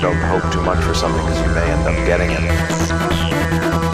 Don't hope too much for something because you may end up getting it.